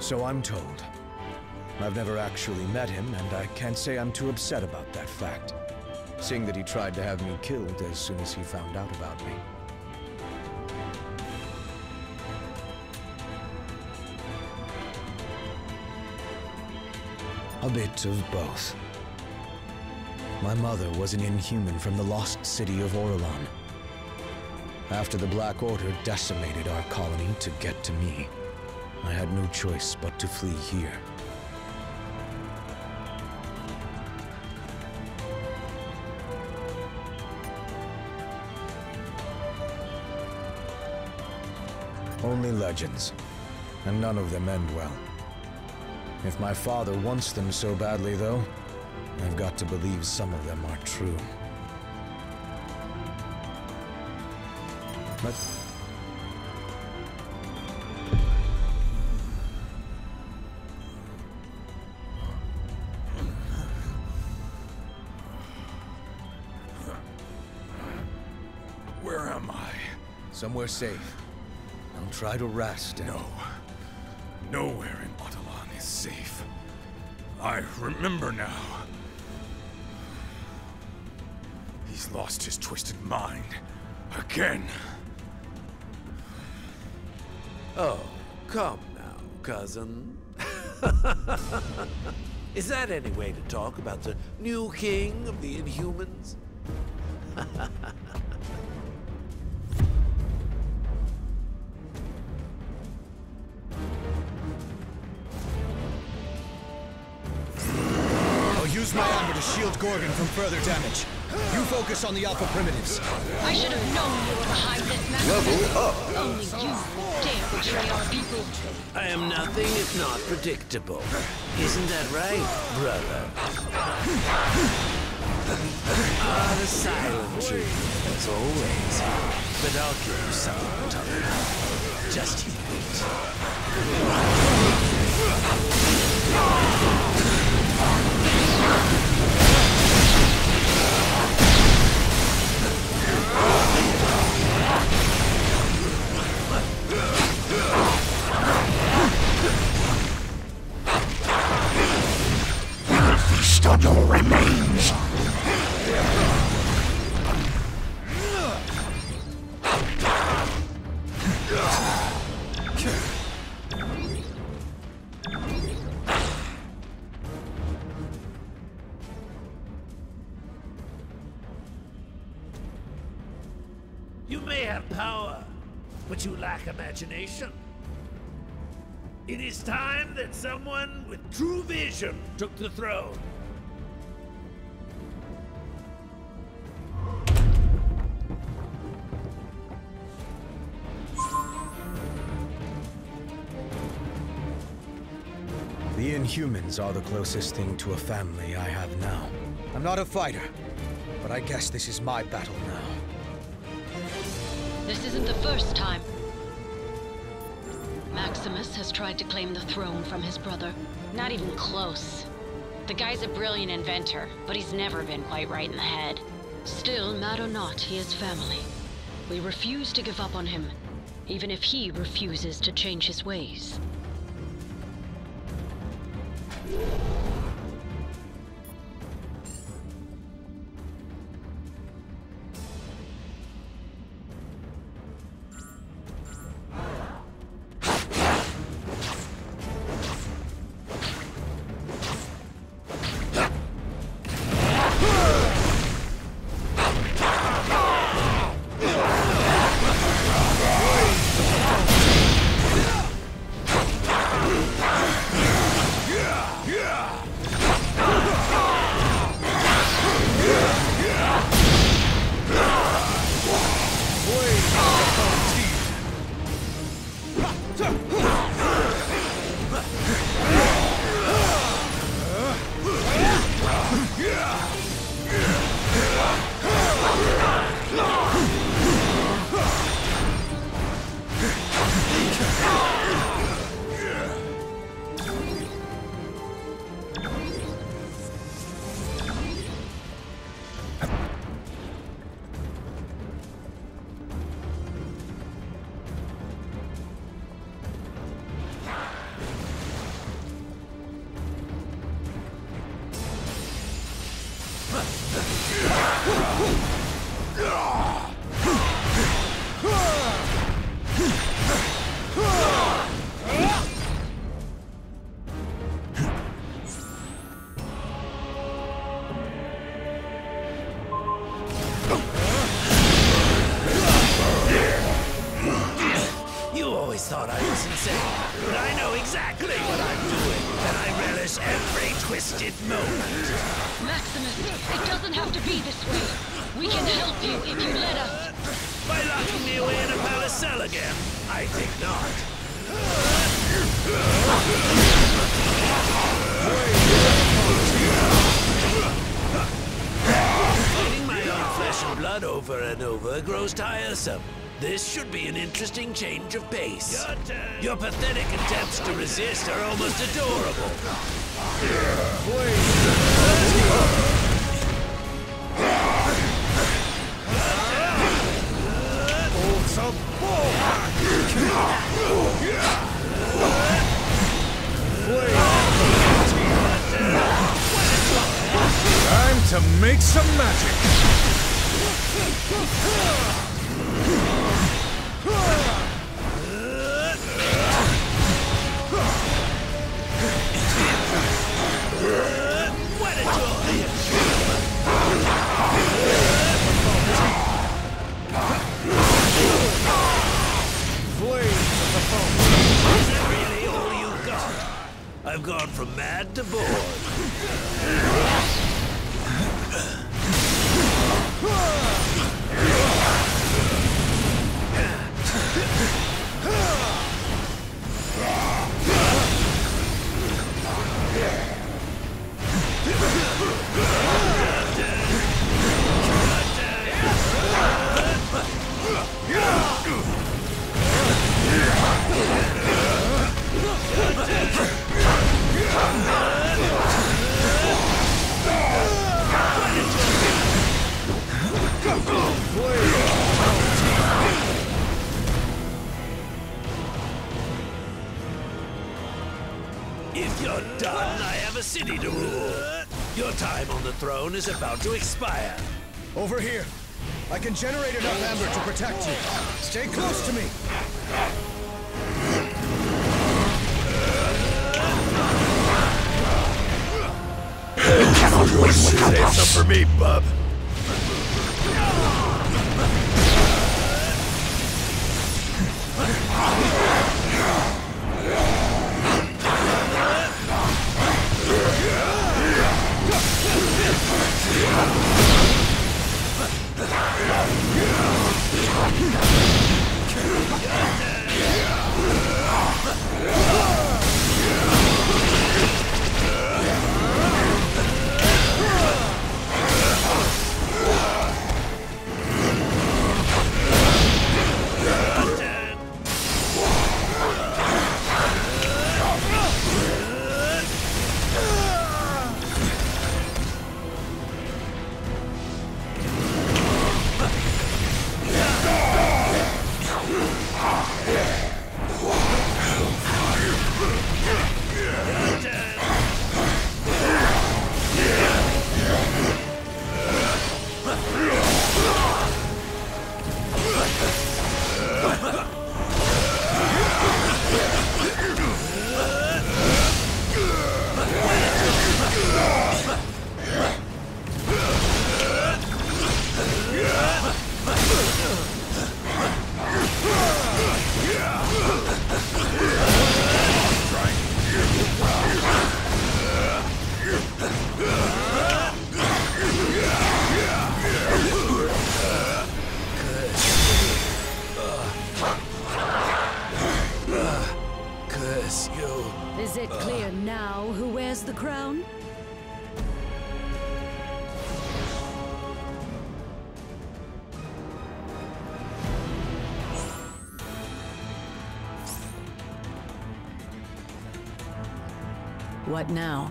So I'm told. I've never actually met him, and I can't say I'm too upset about that fact. Seeing that he tried to have me killed as soon as he found out about me. A bit of both. My mother was an inhuman from the lost city of Orollan. After the Black Order decimated our colony to get to me, I had no choice but to flee here. Only legends, and none of them end well. If my father wants them so badly, though, I've got to believe some of them are true. But Where am I? somewhere safe. I'll try to rest and... No. Nowhere in Attilan is safe. I remember now. He's lost his twisted mind. Again. Oh, come now, cousin. Is that any way to talk about the new king of the Inhumans? Gorgon from further damage. You focus on the Alpha Primitives. I should have known you were behind this madness. Level up. Only you dare betray our people. I am nothing if not predictable. Isn't that right, brother? Ah, the silent truth, as always. But I'll give you something to talk about. Just you wait. You may have power, but you lack imagination. It is time that someone with true vision took the throne. The Inhumans are the closest thing to a family I have now. I'm not a fighter, but I guess this is my battle now. This isn't the first time. Maximus has tried to claim the throne from his brother. Not even close. The guy's a brilliant inventor, but he's never been quite right in the head. Still, mad or not, he is family. We refuse to give up on him, even if he refuses to change his ways. Always thought I was insane, but I know exactly what I'm doing, and I relish every twisted moment. Maximus, it doesn't have to be this way. We can help you if you let us. By locking me away in a palace cell again? I think not. Fighting flesh and blood over and over grows tiresome. This should be an interesting change of pace. Your pathetic attempts to resist are almost adorable. Time to make some magic! I've gone from mad to bored. If city to rule. Your time on the throne is about to expire. Over here. I can generate enough amber to protect you. Stay close to me. Cannot win without Save us. some for me, bub. The crown? What now?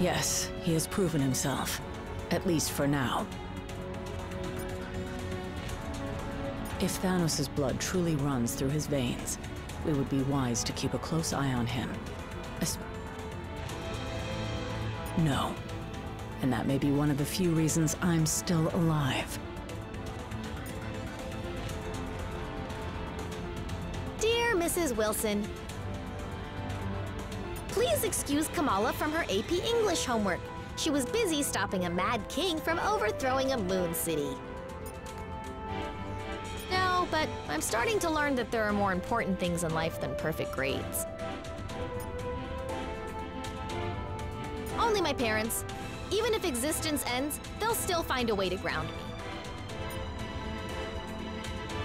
Yes, he has proven himself. At least for now. If Thanos' blood truly runs through his veins, we would be wise to keep a close eye on him. Es- No. And that may be one of the few reasons I'm still alive. Dear Mrs. Wilson, please excuse Kamala from her AP English homework. She was busy stopping a mad king from overthrowing a moon city. I'm starting to learn that there are more important things in life than perfect grades. Only my parents. Even if existence ends, they'll still find a way to ground me.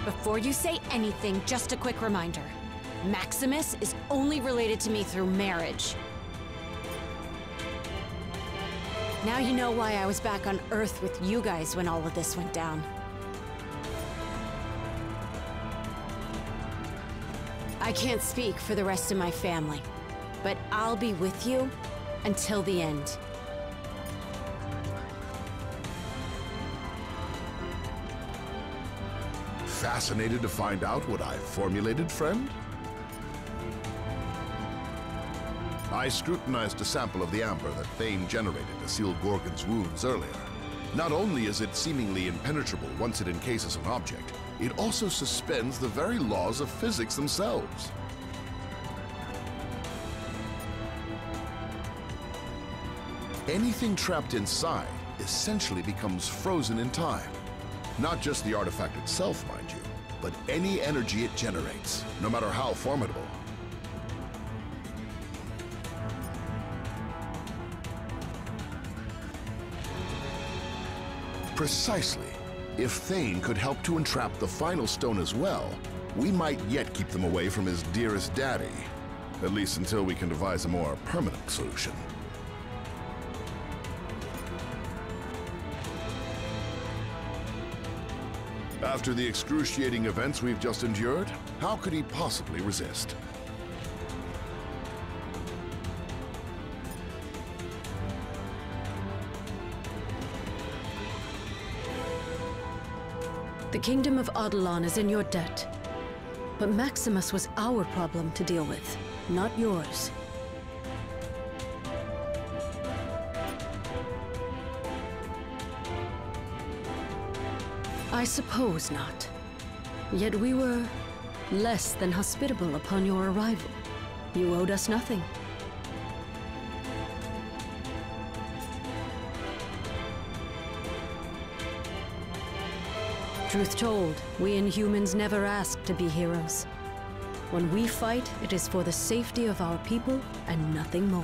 Before you say anything, just a quick reminder. Maximus is only related to me through marriage. Now you know why I was back on Earth with you guys when all of this went down. I can't speak for the rest of my family, but I'll be with you until the end. Fascinated to find out what I've formulated, friend? I scrutinized a sample of the amber that Thane generated to seal Gorgon's wounds earlier. Not only is it seemingly impenetrable once it encases an object, it also suspends the very laws of physics themselves. Anything trapped inside essentially becomes frozen in time. Not just the artifact itself, mind you, but any energy it generates, no matter how formidable. Precisely. If Thane could help to entrap the final stone as well, we might yet keep them away from his dearest daddy. At least until we can devise a more permanent solution. After the excruciating events we've just endured, how could he possibly resist? The kingdom of Attilan is in your debt. But Maximus was our problem to deal with, not yours. I suppose not. Yet we were less than hospitable upon your arrival. You owed us nothing. Truth told, we Inhumans never ask to be heroes. When we fight, it is for the safety of our people and nothing more.